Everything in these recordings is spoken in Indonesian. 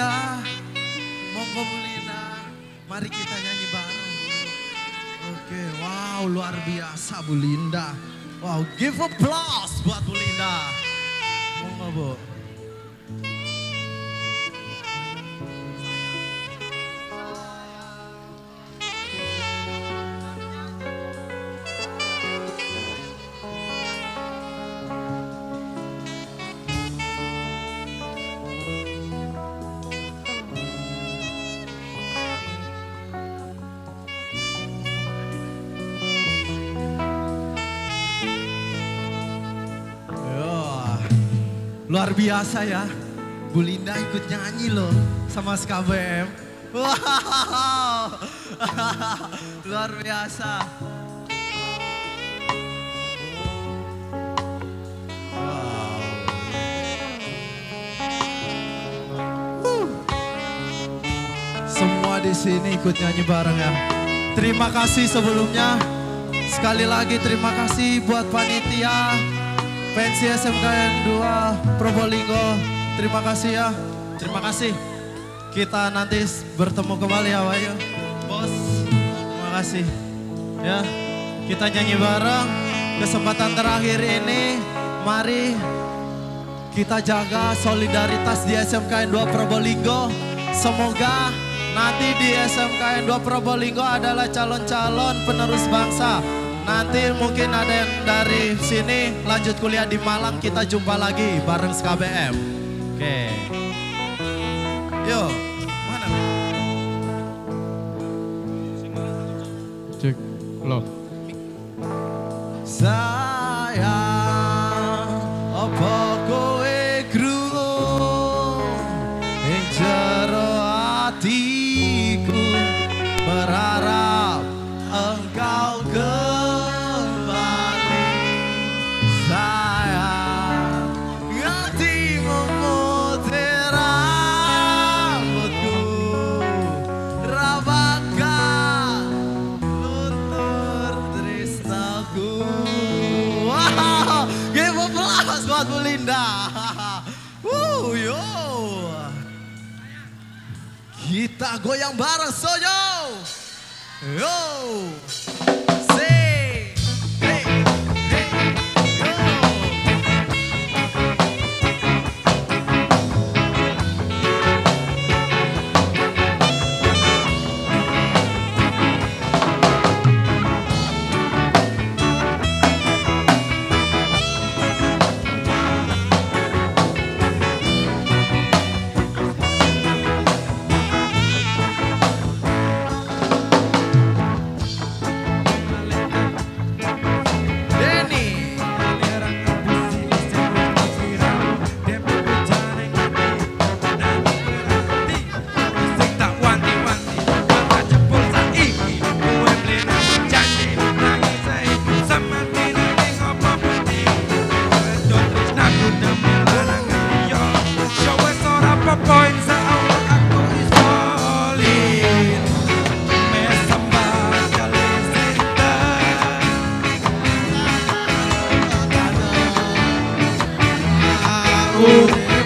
Linda. Monggo Bu Linda. Mari kita nyanyi bareng. Oke, wow luar biasa Bu Linda. Wow, give applause buat Bu Linda. Monggo Bu. Luar biasa ya. Bu Linda ikut nyanyi loh sama SKBM. Wow, luar biasa. Semua di sini ikut nyanyi bareng ya. Terima kasih sebelumnya. Sekali lagi terima kasih buat panitia pensi SMKN 2 Probolinggo. Terima kasih ya. Terima kasih. Kita nanti bertemu kembali ya Wayu. Bos, terima kasih. Ya, kita nyanyi bareng. Kesempatan terakhir ini, mari kita jaga solidaritas di SMKN 2 Probolinggo. Semoga nanti di SMKN 2 Probolinggo adalah calon-calon penerus bangsa. Nanti mungkin ada yang dari sini lanjut kuliah di Malang kita jumpa lagi bareng SKBM. Oke. Yo, mana? Cek, lo. Sayang, kita goyang bareng soyo yo. Say, fogo.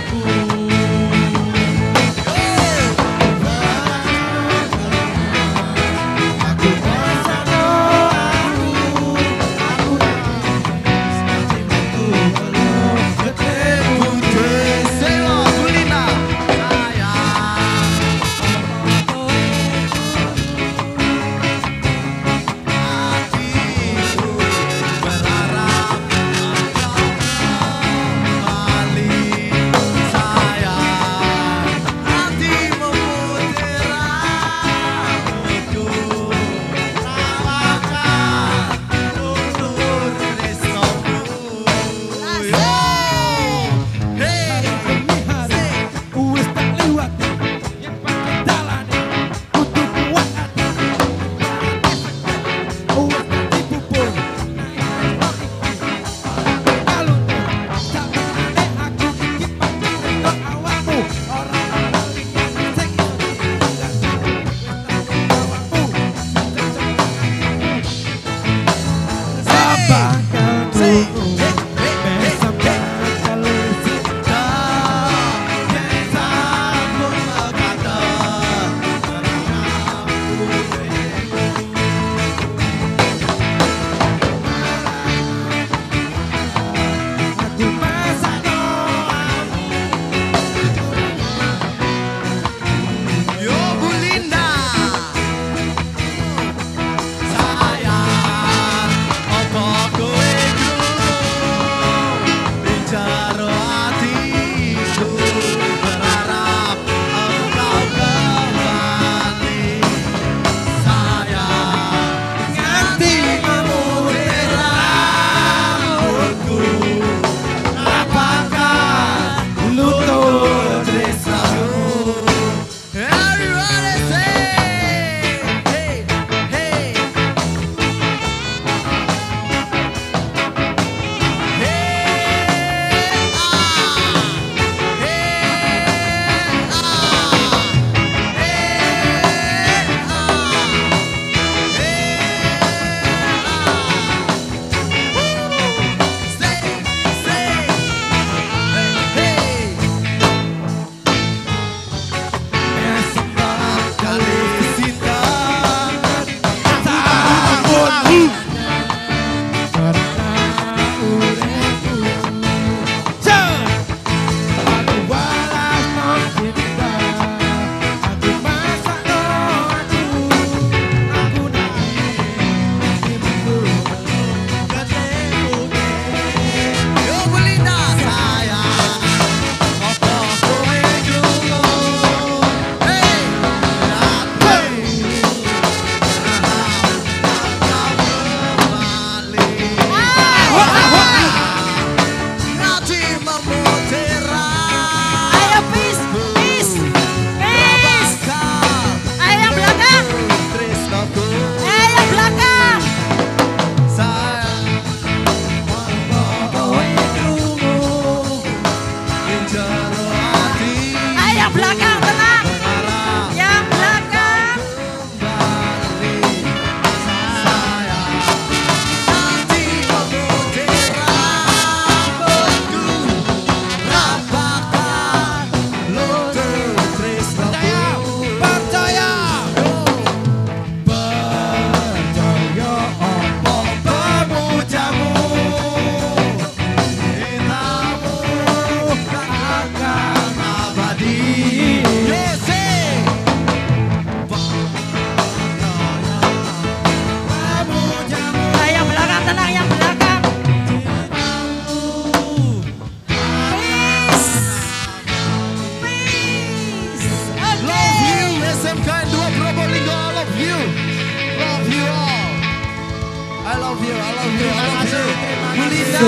I love you, I love you, I love you. Bulinda,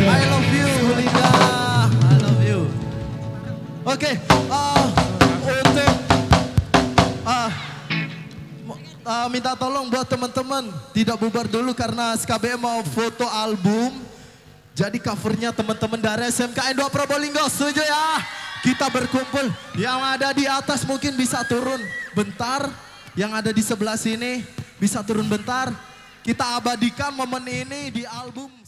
I love you, Bulinda. I love you. Oke, ah, untuk ah, ah, minta tolong buat teman-teman tidak bubar dulu karena SKBM mau foto album. Jadi covernya teman-teman dari SMKN 2 Probolinggo, setuju ya? Kita berkumpul, yang ada di atas mungkin bisa turun bentar, yang ada di sebelah sini bisa turun bentar. Kita abadikan momen ini di album